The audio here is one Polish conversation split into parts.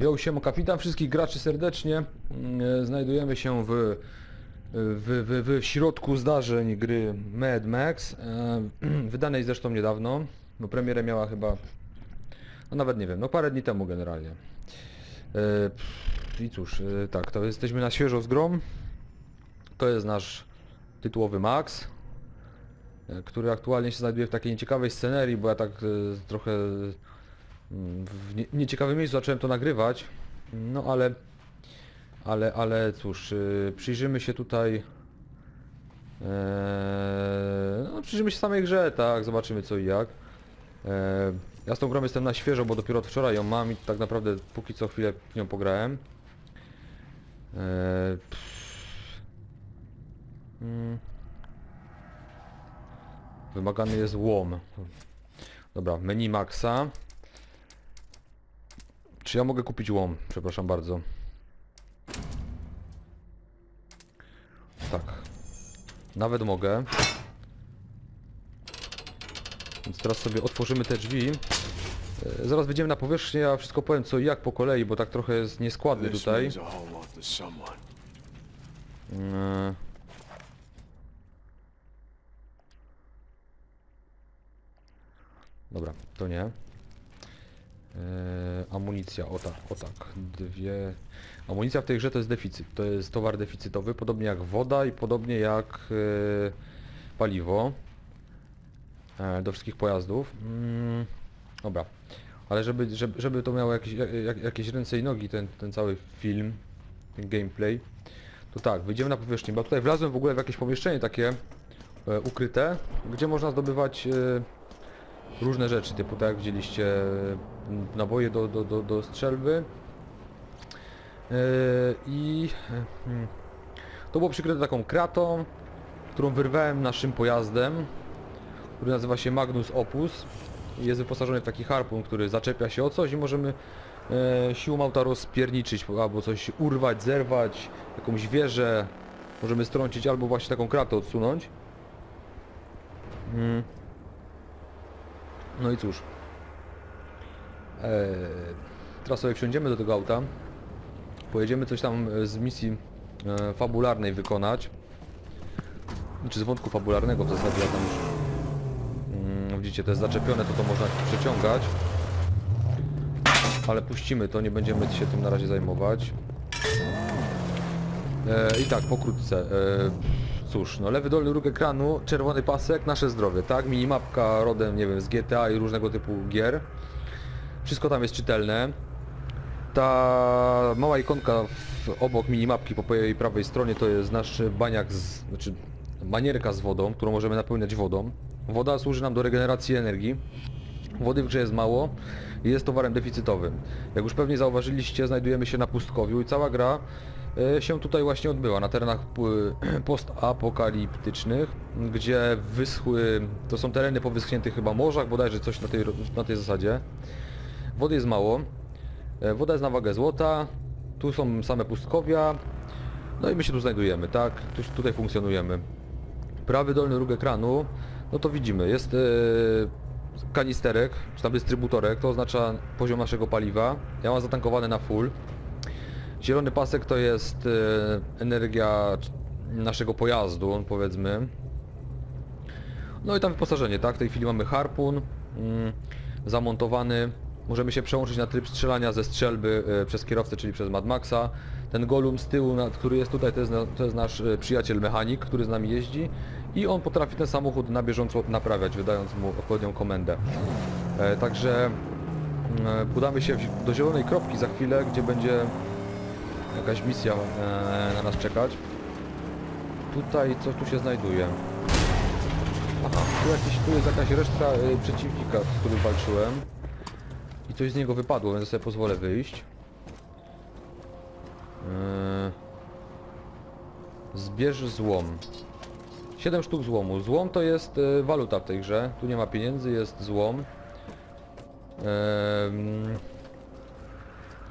Jo, siemo kapitan, wszystkich graczy serdecznie. Mm, Znajdujemy się w, w, w, w środku zdarzeń gry Mad Max, e, wydanej zresztą niedawno, bo premierę miała chyba, no nawet nie wiem, no parę dni temu generalnie. E, I cóż, e, tak, to jesteśmy na świeżo z grą. To jest nasz tytułowy Max, który aktualnie się znajduje w takiej nieciekawej scenerii, bo ja tak trochę w nie, nieciekawym miejscu zacząłem to nagrywać, no ale, ale, ale cóż, yy, przyjrzymy się tutaj, eee, no przyjrzymy się samej grze, tak, zobaczymy co i jak. Eee, ja z tą grą jestem na świeżo, bo dopiero od wczoraj ją mam i tak naprawdę póki co chwilę nią pograłem. Pff. Mm. Wymagany jest łom. Dobra, menu maxa. Czy ja mogę kupić łom? Przepraszam bardzo. Tak. Nawet mogę. Więc teraz sobie otworzymy te drzwi. E, Zaraz wyjdziemy na powierzchnię, ja wszystko powiem co i jak po kolei, bo tak trochę jest nieskładny tutaj. a. E, Dobra, to nie. E, amunicja, o tak, o tak. Dwie. Amunicja w tej grze to jest deficyt. To jest towar deficytowy, podobnie jak woda i podobnie jak e, paliwo. E, do wszystkich pojazdów. Mm, dobra. Ale żeby, żeby, żeby to miało jakieś, jak, jak- jakieś ręce i nogi, ten, ten cały film, ten gameplay, to tak, wyjdziemy na powierzchnię, bo tutaj wlazłem w ogóle w jakieś pomieszczenie takie e, ukryte, gdzie można zdobywać e, różne rzeczy, typu tak jak widzieliście naboje do, do, do, do strzelby E, i hmm, to było przykryte taką kratą, którą wyrwałem naszym pojazdem, który nazywa się Magnus Opus jest wyposażony w taki harpun, który zaczepia się o coś i możemy e, siłą auta rozpierniczyć albo coś urwać, zerwać, jakąś wieżę możemy strącić albo właśnie taką kratę odsunąć. Mm. No i cóż. Eee, teraz sobie wsiądziemy do tego auta. Pojedziemy coś tam e, z misji e, fabularnej wykonać. Czy z wątku fabularnego w zasadzie ja tam już... Mm, widzicie, to jest zaczepione, to to można przeciągać. Ale puścimy to, nie będziemy się tym na razie zajmować. E, I tak, pokrótce. E, cóż, no lewy dolny róg ekranu, czerwony pasek, nasze zdrowie, tak? Minimapka rodem, nie wiem, z GTA i różnego typu gier. Wszystko tam jest czytelne. Ta mała ikonka w, obok minimapki po jej prawej stronie to jest nasz baniak, z, znaczy manierka z wodą, którą możemy napełniać wodą. Woda służy nam do regeneracji energii. Wody w grze jest mało i jest towarem deficytowym. Jak już pewnie zauważyliście, znajdujemy się na pustkowiu i cała gra e, się tutaj właśnie odbyła, na terenach postapokaliptycznych, gdzie wyschły, to są tereny po wyschniętych chyba morzach, bodajże coś na tej, na tej zasadzie. Wody jest mało, e, woda jest na wagę złota, tu są same pustkowia, no i my się tu znajdujemy, tak? Tu, tutaj funkcjonujemy. Prawy dolny róg ekranu, no to widzimy, jest e, kanisterek, czy tam dystrybutorek, to oznacza poziom naszego paliwa. Ja mam zatankowane na full. Zielony pasek to jest e, energia naszego pojazdu, powiedzmy. No i tam wyposażenie, tak? W tej chwili mamy harpun mm, zamontowany. Możemy się przełączyć na tryb strzelania ze strzelby e, przez kierowcę, czyli przez Mad Maxa. Ten golum z tyłu, na, który jest tutaj, to jest, to jest nasz e, przyjaciel mechanik, który z nami jeździ. I on potrafi ten samochód na bieżąco naprawiać, wydając mu odpowiednią komendę. E, także mm, udamy się do zielonej kropki za chwilę, gdzie będzie jakaś misja e, na nas czekać. Tutaj, co tu się znajduje? Aha, tu, jakiś, tu jest jakaś resztka przeciwnika, z którym walczyłem. Coś z niego wypadło, więc sobie pozwolę wyjść. Yy... Zbierz złom. 7 sztuk złomu. Złom to jest y, waluta w tej grze. Tu nie ma pieniędzy, jest złom.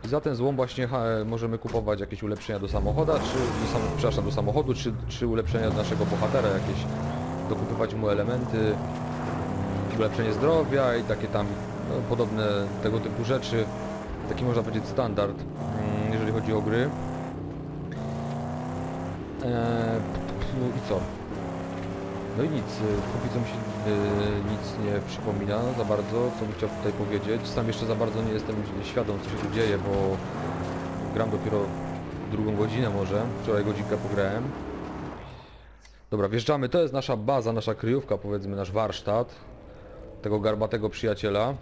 I za ten złom właśnie możemy kupować jakieś ulepszenia do samochodu, czy do sam, przepraszam, do samochodu, czy, czy ulepszenia do naszego bohatera, jakieś dokupywać mu elementy, ulepszenie zdrowia i takie tam no, podobne tego typu rzeczy. Taki można powiedzieć standard, mm, jeżeli chodzi o gry. Eee, i co? No i nic, y, póki co mi się y, nic nie przypomina za bardzo, co bym chciał tutaj powiedzieć. Sam jeszcze za bardzo nie jestem świadom, co się tu dzieje, bo gram dopiero drugą godzinę może. Wczoraj godzinkę pograłem. Dobra, wjeżdżamy. To jest nasza baza, nasza kryjówka, powiedzmy, nasz warsztat tego garbatego przyjaciela.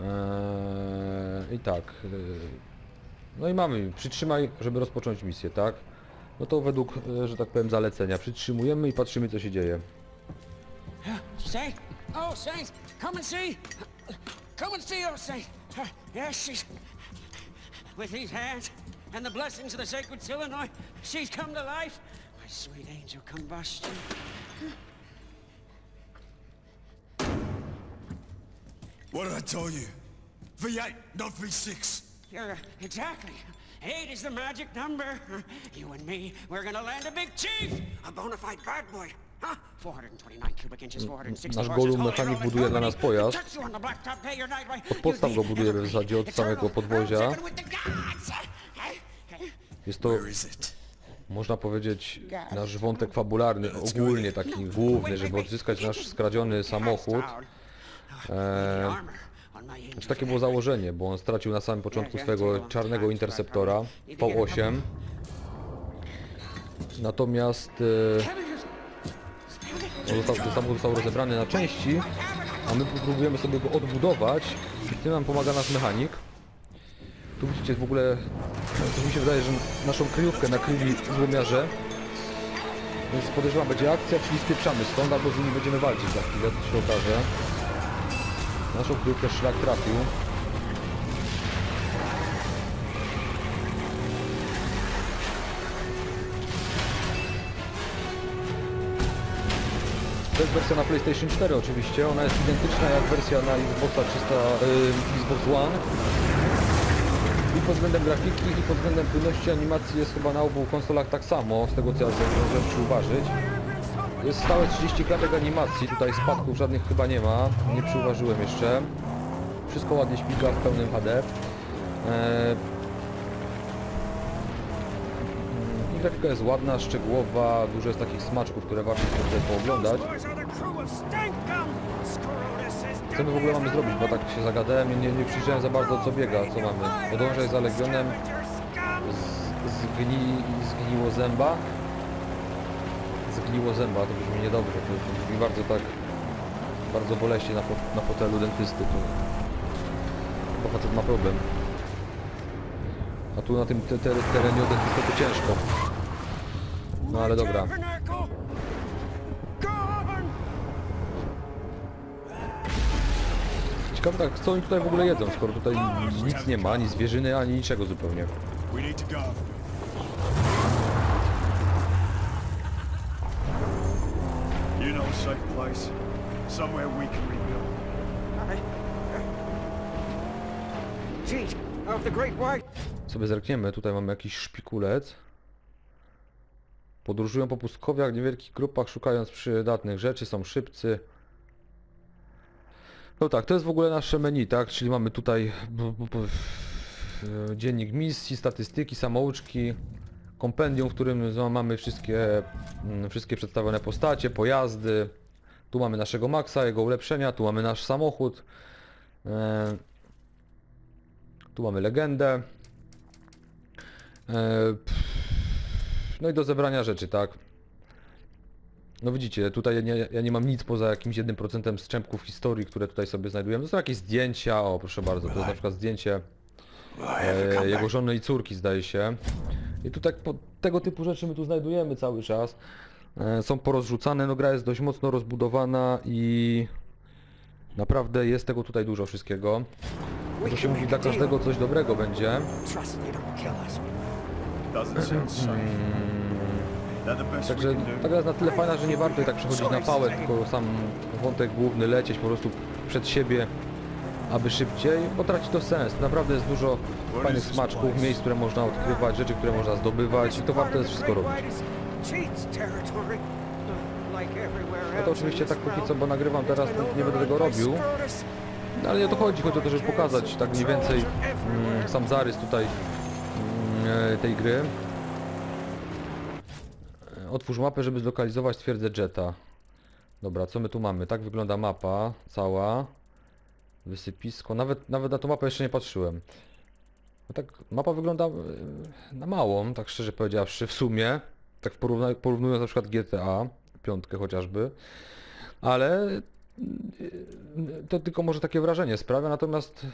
Eee, I tak. yy, No i mamy. Przytrzymaj, żeby rozpocząć misję, tak? No to według, e, że tak powiem, zalecenia. Przytrzymujemy i patrzymy, co się dzieje. Oh, come to life. My sweet angel combustion. What did I tell you? V8, not V6. Yeah, exactly. Eight is the magic number. You and me, we're gonna land a big chief. A bona fide bad boy. Huh? 429 cubic inches, 460 Nasz Golum mechanik buduje dla nas pojazd. Od podstaw go budujemy w zasadzie od samego podwozia. Jest to, można powiedzieć, nasz wątek fabularny, ogólnie taki główny, żeby odzyskać nasz skradziony samochód. Eee, Znaczy takie było założenie, bo on stracił na samym początku swojego czarnego interceptora V8. Natomiast e, on został, samochód został rozebrany na części, a my próbujemy sobie go odbudować i tym nam pomaga nasz mechanik. Tu widzicie w ogóle, coś mi się wydaje, że naszą kryjówkę nakryli złomiarze. Więc podejrzewam, będzie akcja, czyli spieprzamy stąd, albo z nimi będziemy walczyć za chwilę, to się okaże. Naszą kryjówkę szlak trafił. To jest wersja na PlayStation 4 oczywiście, ona jest identyczna jak wersja na Xboxa 300, y, Xbox One. I pod względem grafiki i pod względem płynności animacji jest chyba na obu konsolach tak samo, z tego co ja przyuważyć. Jest stałe 30 klatek animacji, tutaj spadków żadnych chyba nie ma, nie przyuważyłem jeszcze. Wszystko ładnie śmiga w pełnym HD. Eee... Grafika jest ładna, szczegółowa, dużo jest takich smaczków, które warto sobie pooglądać. Co my w ogóle mamy zrobić, bo tak się zagadałem i nie, nie przyjrzałem za bardzo co biega, co mamy. Podążaj za Legionem, z, zgni, zgniło zęba. Zgniło zęba, to brzmi niedobrze, to, brzmi bardzo tak, bardzo boleśnie na, fo, na fotelu dentysty. To, bo facet ma problem. A tu na tym te, te, terenie od dentysty to ciężko. No ale dobra. Ciekawe tak, co oni tutaj w ogóle jedzą, skoro tutaj nic nie ma, ani zwierzyny, ani niczego zupełnie. Safe place? Somewhere we can rebuild. Chief of the Great White. Sobie zerkniemy, tutaj mamy jakiś szpikulec. Podróżują po pustkowiach w niewielkich grupach, szukając przydatnych rzeczy, są szybcy. No tak, to jest w ogóle nasze menu, tak? Czyli mamy tutaj dziennik misji, statystyki, samouczki, kompendium, w którym no, mamy wszystkie, mm, wszystkie przedstawione postacie, pojazdy. Tu mamy naszego Maxa, jego ulepszenia, tu mamy nasz samochód. E, Tu mamy legendę. E, No i do zebrania rzeczy, tak? No widzicie, tutaj ja nie, ja nie mam nic poza jakimś 1% strzępków historii, które tutaj sobie znajdujemy. To są jakieś zdjęcia, o proszę bardzo, to jest na przykład zdjęcie e, jego żony i córki zdaje się. I tu tak po, tego typu rzeczy my tu znajdujemy cały czas. E, są porozrzucane, no gra jest dość mocno rozbudowana i naprawdę jest tego tutaj dużo wszystkiego. To się mówi, dla każdego coś dobrego będzie. We Także ta gra jest na tyle fajna, że nie warto jej tak przechodzić na pałę, tylko sam wątek główny lecieć po prostu przed siebie, aby szybciej, bo traci to sens. Naprawdę jest dużo fajnych smaczków, miejsc, które można odkrywać, rzeczy, które można zdobywać i to warto jest wszystko robić. No to oczywiście tak póki co, bo nagrywam teraz, nie będę tego robił. No, ale nie o to chodzi, chodzi o to, żeby pokazać tak mniej więcej mm, sam zarys tutaj mm, e, tej gry. E, Otwórz mapę, żeby zlokalizować twierdzę Jetta. Dobra, co my tu mamy? Tak wygląda mapa cała. Wysypisko. Nawet, nawet na tą mapę jeszcze nie patrzyłem. No tak, mapa wygląda e, na małą, tak szczerze powiedziawszy, w sumie. Tak porównując na przykład GTA, piątkę chociażby. Ale mm, to tylko może takie wrażenie sprawia, natomiast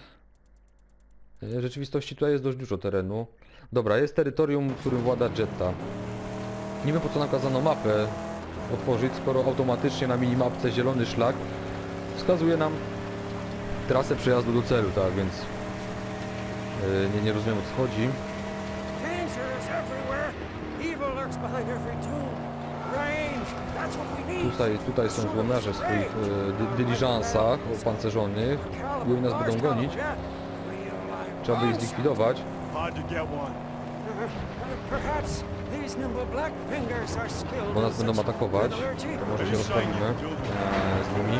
e, w rzeczywistości tutaj jest dość dużo terenu. Dobra, jest terytorium, którym włada Jetta. Nie wiem po co nakazano mapę otworzyć, skoro automatycznie na minimapce zielony szlak wskazuje nam trasę przejazdu do celu, tak więc e, nie, nie rozumiem o co chodzi. Tutaj, tutaj są złomiarze w swoich e, dy, dyliżansach opancerzonych i oni nas będą gonić. Trzeba by ich zlikwidować. Bo nas będą atakować. To może się rozprawimy e, z nimi.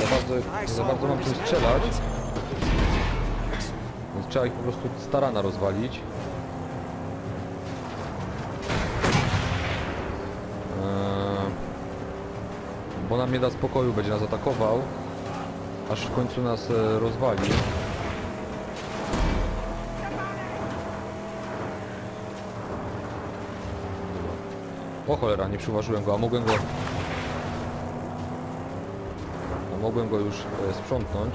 Za bardzo, za bardzo mam his strzelać, więc trzeba ich po prostu starana rozwalić. Eee, Bo nam nie da spokoju, będzie nas atakował, aż w końcu nas e, rozwali. O cholera, nie przyważyłem go, a mogłem go... Mogłem go już e, sprzątnąć.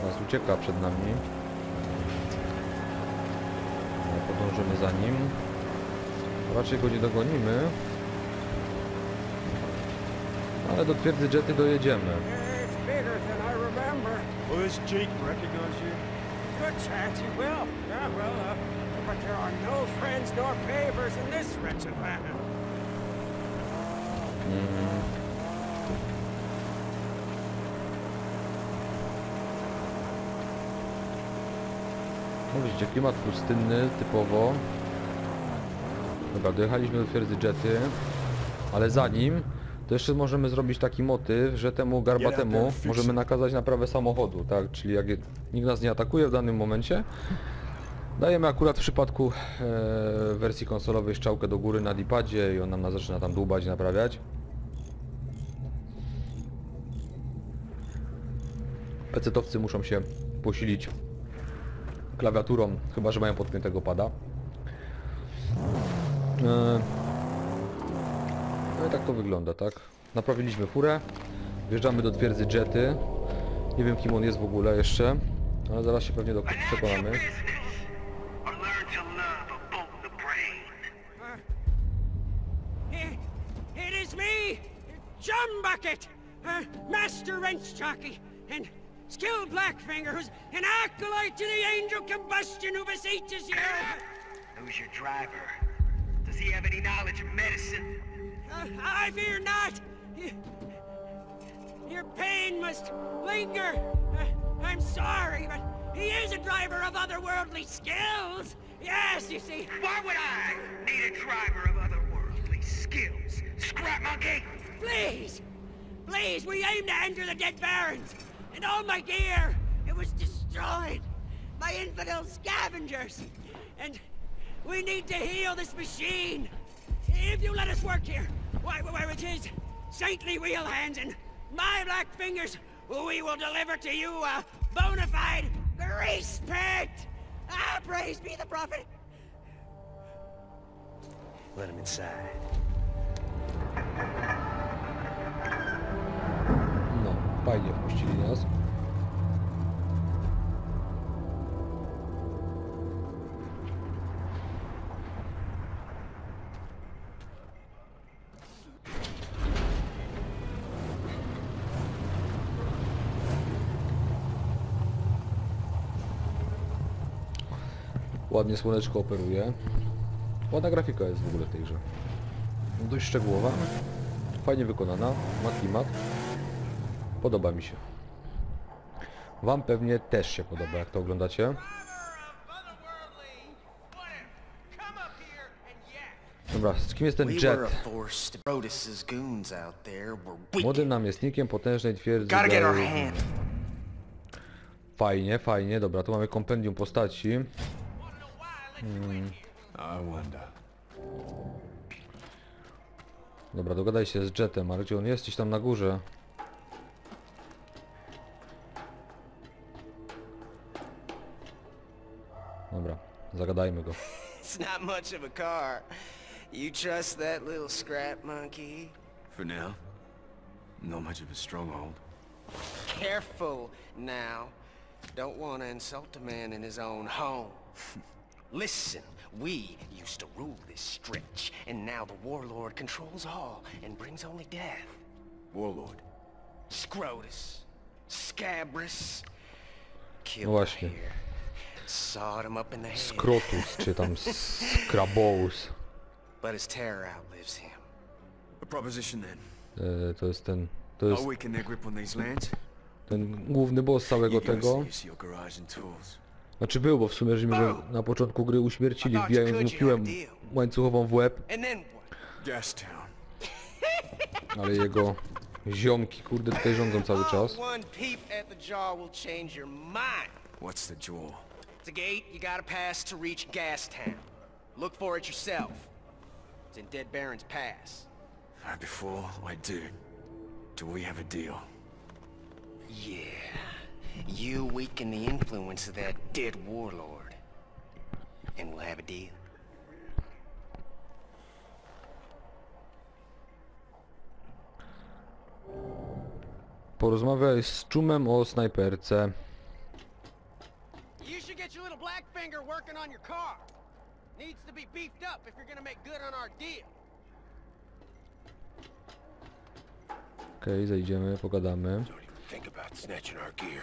Teraz ucieka przed nami. No, Podążymy za nim. Raczej go nie dogonimy. Ale do twierdzy Jety dojedziemy. Will this Jeep recognize you? Good chance he will. Yeah, well, uh, but there are no friends nor favors in this wretched land. No widzicie, klimat pustynny, typowo. Dobra, dojechaliśmy do twierdzy Jety, ale zanim, to jeszcze możemy zrobić taki motyw, że temu garbatemu możemy nakazać naprawę samochodu, tak? Czyli jak nikt nas nie atakuje w danym momencie, dajemy akurat w przypadku e, wersji konsolowej strzałkę do góry na dipadzie i on nam zaczyna tam dłubać i naprawiać. Pecetowcy muszą się posilić klawiaturą, chyba że mają podpiętego pada. E, No i tak to wygląda, tak? Naprawiliśmy furę, wjeżdżamy do twierdzy Jety. Nie wiem kim on jest w ogóle jeszcze, ale zaraz się pewnie do przekonamy. Uh, Master Wrench Jockey, and skilled Blackfinger, who's an acolyte to the angel combustion who beseeches you. Who's your driver? Does he have any knowledge of medicine? Uh, I fear not. Your pain must linger. Uh, I'm sorry, but he is a driver of otherworldly skills. Yes, you see. Why would I need a driver of otherworldly skills? Scrap monkey! Please, please, we aim to enter the Dead barons, and all my gear, it was destroyed by infidel scavengers, and we need to heal this machine. If you let us work here, why, where it is, saintly wheel hands and my black fingers, we will deliver to you a bona fide grease pit. Ah, praise be the prophet. Let him inside. Fajnie wpuścili nas. Ładnie słoneczko operuje. Ładna grafika jest w ogóle w tej grze. Dość szczegółowa. Fajnie wykonana. Ma klimat. Podoba mi się. Wam pewnie też się podoba, jak to oglądacie. Dobra, z kim jest ten Jet? Młodym namiestnikiem potężnej twierdzy. Fajnie, fajnie, dobra, tu mamy kompendium postaci. Wonder. Dobra, dogadaj się z Jetem, ale gdzie on jest? Gdzieś tam na górze. Zagadajmy go. It's not much of a car. You trust that little scrap monkey? For now, not much of a stronghold. Careful now. Don't want to insult a man in his own home. Listen, we used to rule this stretch, and now the warlord controls all and brings only death. Warlord. Scrotus, Scabrous, No killed here. Skrotus, czy tam Skrabous. but his terror outlives him. A proposition then. E, to jest ten, to jest weaken their grip on these lands. ten główny boss całego tego. use your garage and tools. Znaczy był, bo w sumie żeśmy go na początku gry uśmiercili, wbijając mu deal. łańcuchową w łeb, ale jego ziomki kurde tutaj rządzą cały czas. One peep at the jaw will change your mind. What's the jaw? It's a gate you gotta pass to reach Gastown. Look for it yourself. It's in Dead Baron's Pass. Uh, before I do, do we have a deal? Yeah. You weaken the influence of that dead warlord. And we'll have a deal. Porozmawiaj z Czumem o snajperce. You should get your little black finger working on your car. Needs to be beefed up if you're gonna make good on our deal. Okej, zejdziemy, pogadamy. Think about snatching our gear.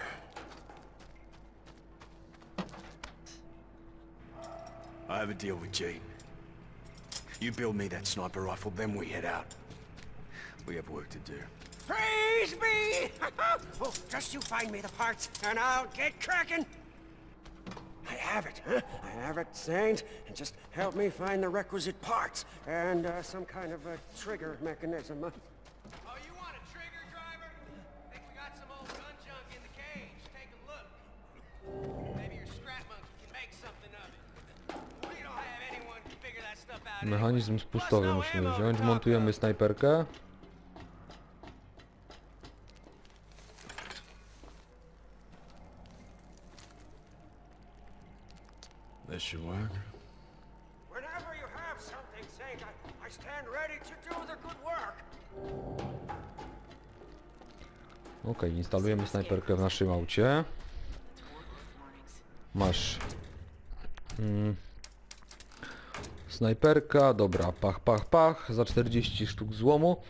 I have a deal with Jade. You build me that sniper rifle, then we head out. We have work to do. Praise me! oh, just you find me the parts, and I'll get cracking. I have it, huh? I have it, Saint. And just help me find the requisite parts and uh, some kind of a trigger mechanism. huh? Oh, you want a trigger driver? Think we got some old gun junk in the cage. Take a look. Maybe your scrap monkey can make something of it. We don't have anyone can figure that stuff out. anyway. Mechanizm spustowy musimy wziąć. Montujemy snajperkę. This should work. Whenever you have something, Saint, I, I stand ready to do the good work. Okej, instalujemy snajperkę w naszym aucie. Masz. Mm. Snajperka, dobra, pach, pach, pach, za 40 sztuk złomu.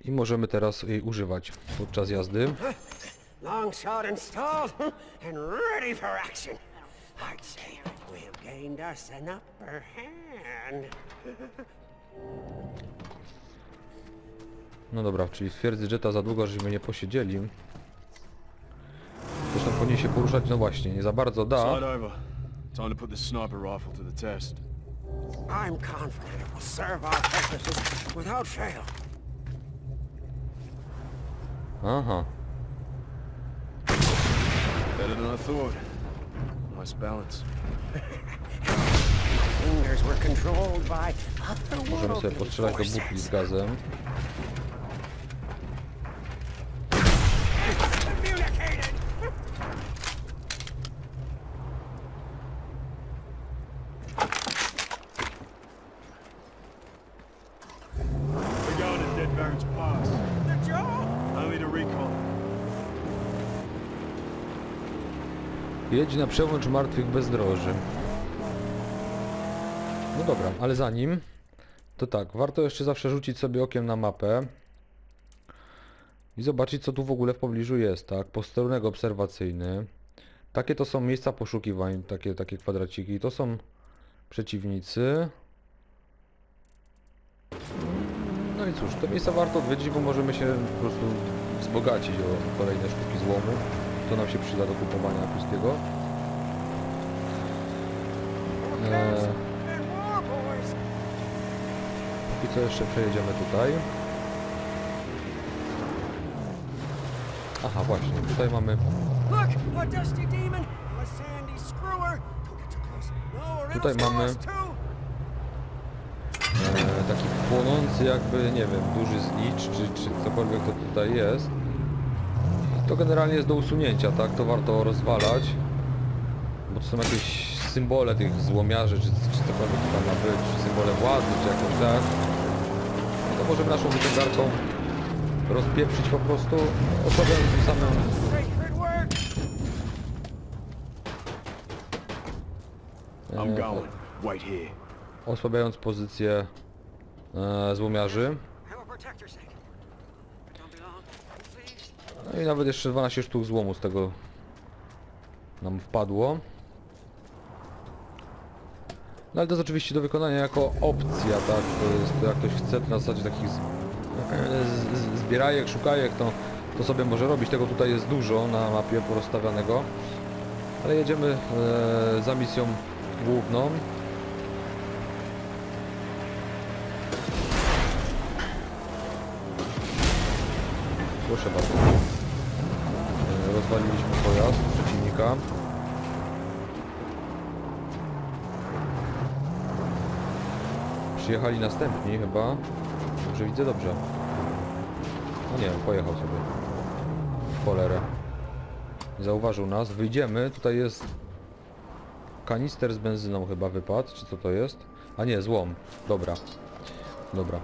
I możemy teraz jej używać podczas jazdy. Long shot installed and ready for action. I'd say we've gained us an upper hand. No dobra, czyli w twierdzy Jetta za długo, żeśmy nie posiedzieli. Zresztą powinien się poruszać, no właśnie, nie za bardzo da. Slide over. Time to put the sniper rifle to the test. I'm confident it will serve our purposes without fail. Aha, Better than I thought. Nice balance. Fingers were controlled by możemy sobie otherworldly postrzelać do butli z gazem. Communicated! We're going to Dead Baron's Pass. The jaw! Only to recon. Jedź na przełącz martwych bezdroży. No dobra, ale zanim, to tak, warto jeszcze zawsze rzucić sobie okiem na mapę i zobaczyć co tu w ogóle w pobliżu jest, tak? Posterunek obserwacyjny. Takie to są miejsca poszukiwań, takie, takie kwadraciki. To są przeciwnicy. No i cóż, te miejsca warto odwiedzić, bo możemy się po prostu wzbogacić o kolejne sztuki złomu. To nam się przyda do kupowania wszystkiego. Eee, boys! co jeszcze przejedziemy tutaj. Aha, właśnie, tutaj mamy. No, Tutaj mamy- e, taki płonący jakby, nie wiem, duży znicz, czy, czy cokolwiek to tutaj jest. To generalnie jest do usunięcia, tak? To warto rozwalać. Bo to są jakieś symbole tych złomiarzy, czy, czy cokolwiek to tam ma być, czy symbole władzy, czy jakoś tak. No to możemy naszą wyciągarką rozpieprzyć po prostu, osłabiając tym samym Sacred work. I'm e, going. Wait here. osłabiając pozycję e, złomiarzy. I will protect your sake. But don't be long, please. No i nawet jeszcze 12 sztuk złomu z tego nam wpadło. No ale to jest oczywiście do wykonania jako opcja, tak? To jest, jak ktoś chce na zasadzie takich z, z, zbierajek, szukajek, to, to sobie może robić. Tego tutaj jest dużo na mapie porozstawianego. Ale jedziemy e, za misją główną. Proszę bardzo. E, Rozwaliliśmy pojazd przeciwnika. Przyjechali następni chyba. Dobrze widzę, dobrze. No nie, pojechał sobie. W Zauważył nas. Wyjdziemy. Tutaj jest kanister z benzyną chyba wypadł. Czy co to jest? A nie, złom. Dobra. Dobra.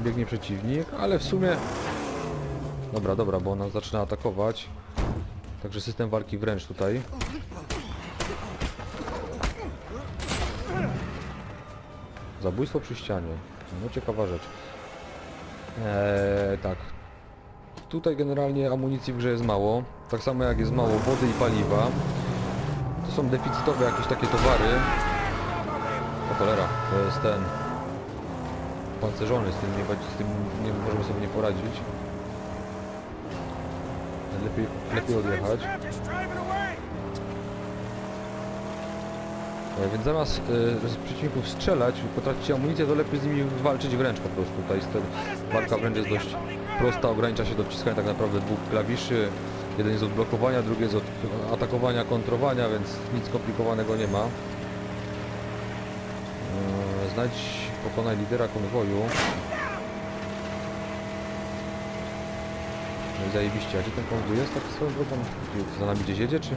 Biegnie przeciwnik, ale w sumie... Dobra, dobra, bo ona zaczyna atakować. Także system walki wręcz tutaj. Zabójstwo przy ścianie. No ciekawa rzecz. Eee, tak. Tutaj generalnie amunicji w grze jest mało. Tak samo jak jest mało wody i paliwa. To są deficytowe jakieś takie towary. O cholera, to jest ten pancerzony, z tym nie, z tym nie możemy sobie nie poradzić. Lepiej, lepiej odjechać. E, Więc zamiast e, z przeciwników strzelać, potracić amunicję, to lepiej z nimi walczyć wręcz po prostu. Tutaj jest ten, walka wręcz jest dość prosta, ogranicza się do wciskania tak naprawdę dwóch klawiszy. Jeden jest od blokowania, drugi jest od atakowania, kontrowania, więc nic skomplikowanego nie ma. E, Znajdź, pokonaj lidera konwoju. No i zajebiście, a gdzie ten konwój jest tak swoją drogą? Za nami gdzieś jedzie, czy...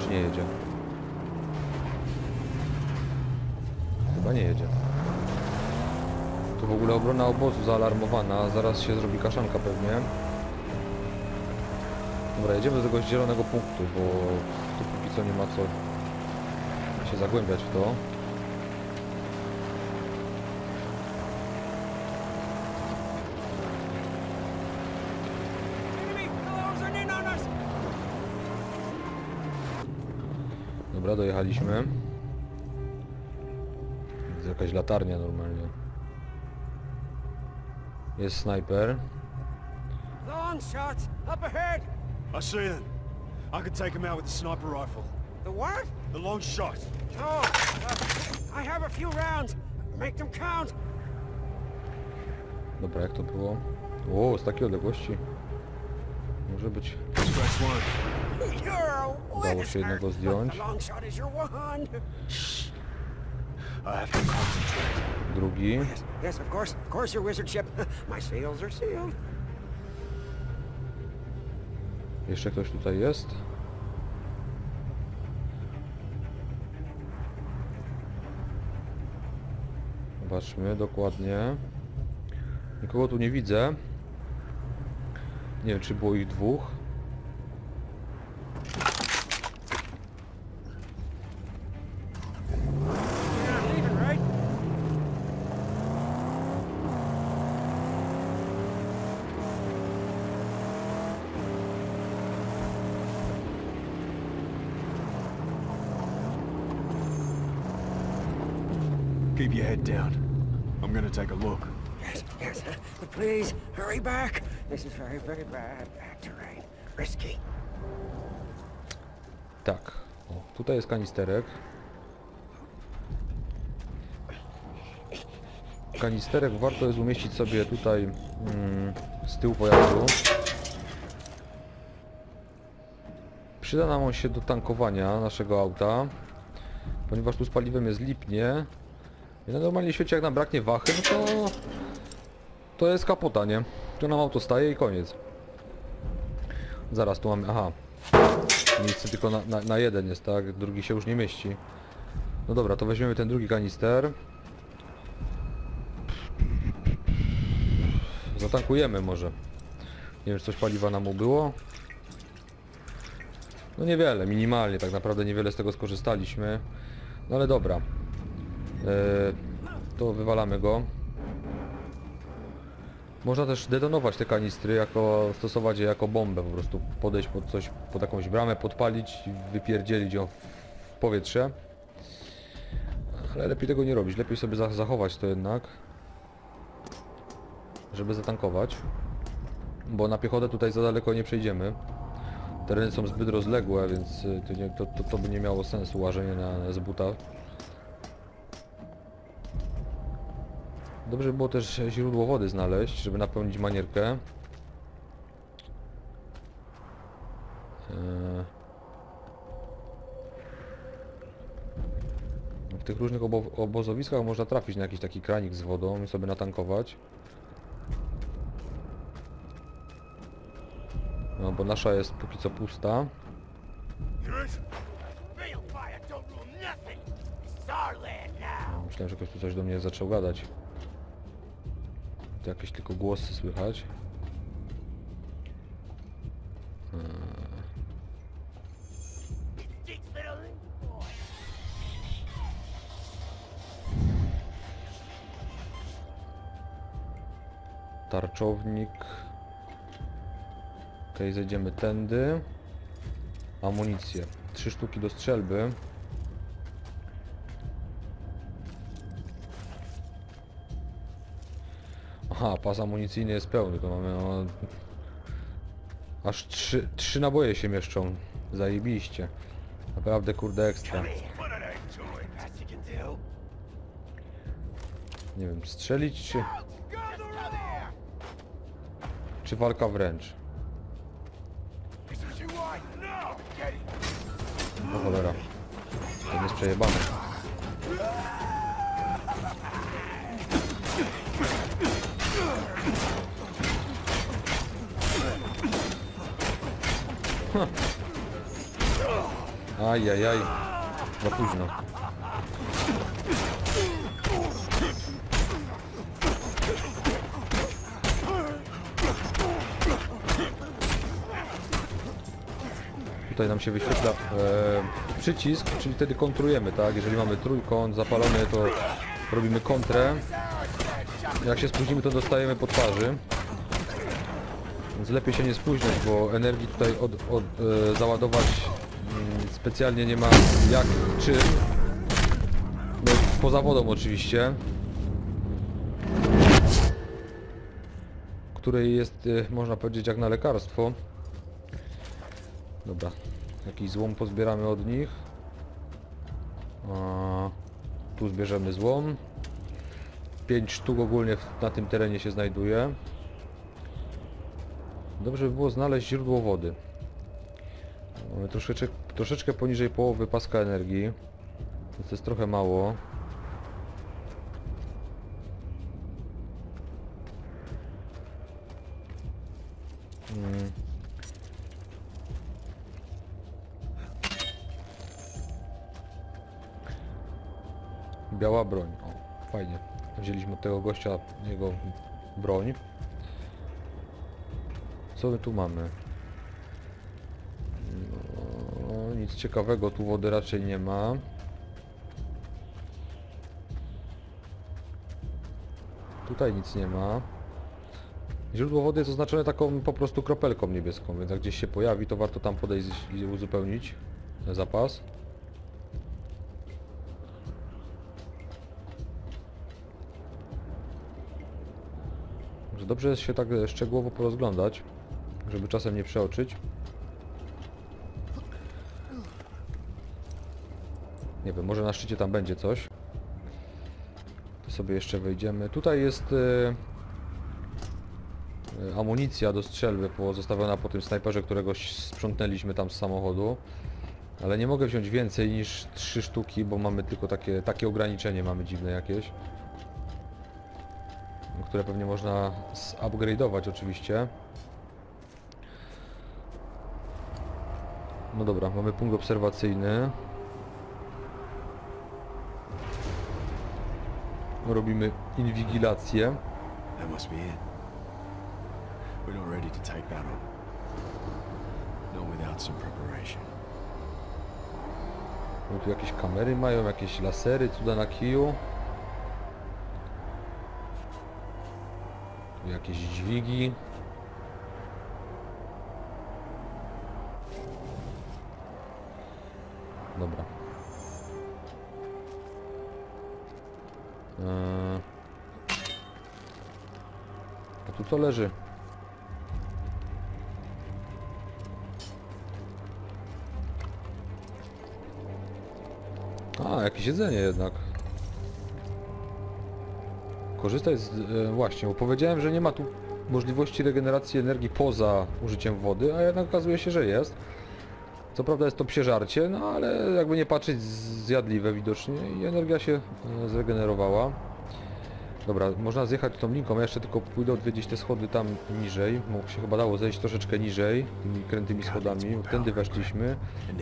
Czy nie jedzie? Chyba nie jedzie. Tu w ogóle obrona obozu zaalarmowana, zaraz się zrobi kaszanka pewnie. Dobra, jedziemy do tego zielonego punktu, bo tu póki co nie ma co się zagłębiać w to. Dobra, dojechaliśmy. Widzę jakaś latarnia normalnie. Jest snajper. Long shots up ahead. I see them. I could take him out with the sniper rifle. The what? The long shot. Oh, uh, I have a few rounds. Make them count. Dobra, jak to było? O, z takiej odległości. Może być Udało się jednego zdjąć. Drugi. Jeszcze ktoś tutaj jest? Zobaczmy dokładnie. Nikogo tu nie widzę. Nie wiem, czy było ich dwóch. keep your head down. I'm gonna take a look. Yes, yes, but please, hurry back. This is very, very bad terrain. Risky. Tak. O, tutaj jest kanisterek. Kanisterek warto jest umieścić sobie tutaj mm, z tyłu pojazdu. Przyda nam on się do tankowania naszego auta, ponieważ tu z paliwem jest lipnie, i na normalnie świecie jak nam braknie wachy, no to to jest kapota, nie? Tu nam auto staje i koniec. Zaraz, tu mamy, aha. Miejsce tylko na, na, na jeden jest, tak? Drugi się już nie mieści. No dobra, to weźmiemy ten drugi kanister. Zatankujemy może. Nie wiem, czy coś paliwa nam ubyło. No niewiele, minimalnie, tak naprawdę niewiele z tego skorzystaliśmy. No ale dobra. Eee, to wywalamy go. Można też detonować te kanistry, jako stosować je jako bombę, po prostu podejść pod coś, pod jakąś bramę, podpalić i wypierdzielić ją w powietrze. Ale lepiej tego nie robić, lepiej sobie za- zachować to jednak. Żeby zatankować. Bo na piechotę tutaj za daleko nie przejdziemy. Tereny są zbyt rozległe, więc y, to, nie, to, to, to by nie miało sensu łażenie na, z buta. Dobrze by było też źródło wody znaleźć, żeby napełnić manierkę. Eee. W tych różnych obo obozowiskach można trafić na jakiś taki kranik z wodą i sobie natankować. No bo nasza jest póki co pusta. Myślałem, że ktoś tu coś do mnie zaczął gadać. Tu jakieś tylko głosy słychać. Eee. Tarczownik. Okej, zejdziemy tędy. Amunicję. Trzy sztuki do strzelby. Aha, pas amunicyjny jest pełny, to mamy no... Aż trzy, trzy naboje się mieszczą. Zajebiście. Naprawdę kurde ekstra. Nie wiem, strzelić czy... Czy walka wręcz? O cholera. To jest przejebane. Ajajaj. Za późno. Tutaj nam się wyświetla e, przycisk, czyli wtedy kontrujemy, tak? Jeżeli mamy trójkąt zapalony, to robimy kontrę. Jak się spóźnimy, to dostajemy po twarzy. Więc lepiej się nie spóźniać, bo energii tutaj od, od, e, załadować mm, specjalnie nie ma jak, czym. No, poza wodą oczywiście. Której jest, e, można powiedzieć, jak na lekarstwo. Dobra, jakiś złom pozbieramy od nich. A, tu zbierzemy złom. 5 sztuk ogólnie na tym terenie się znajduje. Dobrze by było znaleźć źródło wody. Mamy troszeczkę, troszeczkę poniżej połowy paska energii. Więc to jest trochę mało. Mm. Biała broń. O, fajnie. Wzięliśmy od tego gościa jego broń. Co my tu mamy? No, nic ciekawego, tu wody raczej nie ma. Tutaj nic nie ma. Źródło wody jest oznaczone taką po prostu kropelką niebieską, więc jak gdzieś się pojawi, to warto tam podejść i uzupełnić zapas. Dobrze jest się tak szczegółowo porozglądać, żeby czasem nie przeoczyć. Nie wiem, może na szczycie tam będzie coś. To sobie jeszcze wejdziemy. Tutaj jest e, e, amunicja do strzelby pozostawiona po tym snajperze, którego sprzątnęliśmy tam z samochodu. Ale nie mogę wziąć więcej niż 3 sztuki, bo mamy tylko takie, takie ograniczenie mamy dziwne jakieś. Które pewnie można zupgrade'ować oczywiście. No dobra, mamy punkt obserwacyjny. Robimy inwigilację. That must be it. We're not ready to take that on. Not without some preparation. No tu jakieś kamery mają, jakieś lasery, cuda na kiju. Tu jakieś dźwigi. A tu co leży? A, jakieś jedzenie jednak. Korzystać z... E, właśnie, bo powiedziałem, że nie ma tu możliwości regeneracji energii poza użyciem wody, a jednak okazuje się, że jest. Co prawda jest to psie żarcie, no ale jakby nie patrzeć zjadliwe widocznie i energia się e, zregenerowała. Dobra, można zjechać tą linką, ja jeszcze tylko pójdę odwiedzić te schody tam niżej, bo się chyba dało zejść troszeczkę niżej, tymi krętymi schodami, tędy weszliśmy,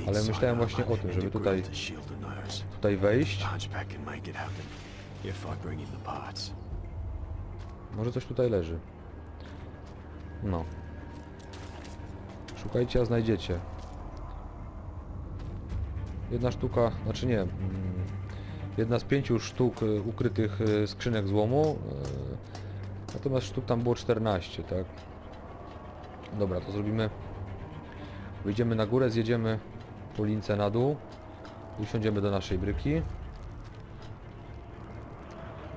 ale myślałem właśnie o tym, żeby tutaj, tutaj wejść. Może coś tutaj leży. No. Szukajcie, a znajdziecie. Jedna sztuka, znaczy nie, mm, jedna z pięciu sztuk y, ukrytych y, skrzynek złomu, y, natomiast sztuk tam było 14, tak? Dobra, to zrobimy. Wyjdziemy na górę, zjedziemy po lince na dół, usiądziemy do naszej bryki.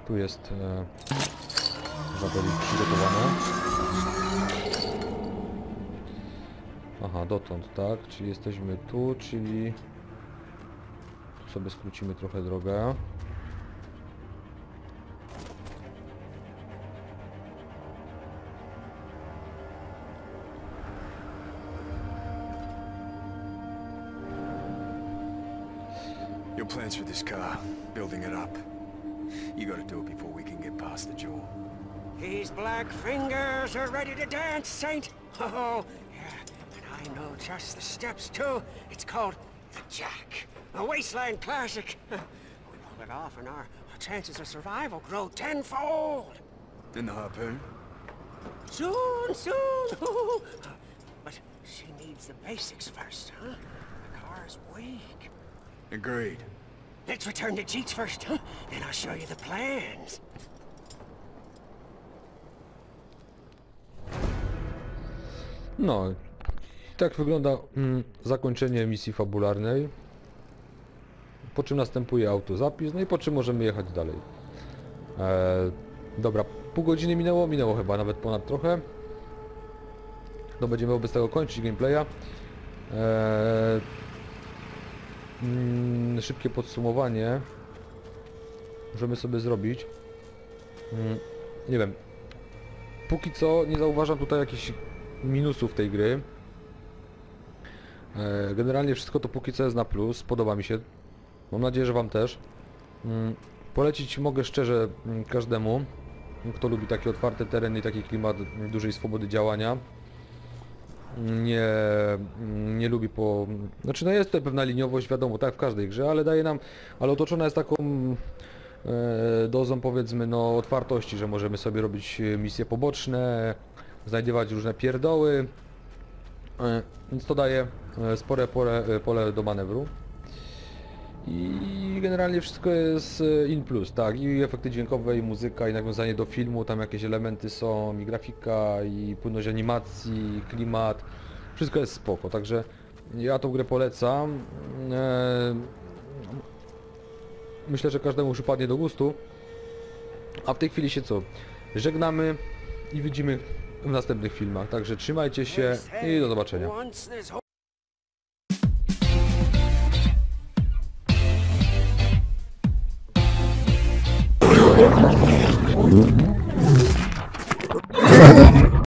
Tu jest e, baterii przygotowane. Aha, dotąd, tak? Czyli jesteśmy tu, czyli... Tu sobie skrócimy trochę drogę. Your plans for this car, building it up. You gotta do it before we can get past the jaw. These black fingers are ready to dance, Saint. Oh, yeah. And I know just the steps, too. It's called the Jack, a wasteland classic. we pull it off and our chances of survival grow tenfold. Then the harpoon? Soon, soon. but she needs the basics first, huh? The car's weak. Agreed. Let's return to Jeets first, huh? Then I'll show you the plans. No, i tak wygląda mm, zakończenie misji fabularnej. Po czym następuje autozapis, no i po czym możemy jechać dalej. E, dobra, pół godziny minęło, minęło chyba nawet ponad trochę. No będziemy wobec tego kończyć gameplaya. E, mm, szybkie podsumowanie możemy sobie zrobić. Mm, nie wiem, póki co nie zauważam tutaj jakichś minusów tej gry. E, Generalnie wszystko to póki co jest na plus, podoba mi się. Mam nadzieję, że Wam też. Mm, Polecić mogę szczerze mm, każdemu, kto lubi takie otwarte tereny i taki klimat mm, dużej swobody działania. Nie, nie lubi po... Znaczy no jest tutaj pewna liniowość, wiadomo, tak w każdej grze, ale daje nam... Ale otoczona jest taką e, dozą powiedzmy no otwartości, że możemy sobie robić e, misje poboczne, znajdywać różne pierdoły, więc to daje e, spore pole, e, pole do manewru. I generalnie wszystko jest e, in plus, tak, i efekty dźwiękowe, i muzyka, i nawiązanie do filmu, tam jakieś elementy są, i grafika, i płynność animacji, i klimat, wszystko jest spoko, także ja tą grę polecam. E, Myślę, że każdemu przypadnie do gustu. A w tej chwili się co? Żegnamy i widzimy w następnych filmach. Także trzymajcie się i do zobaczenia. This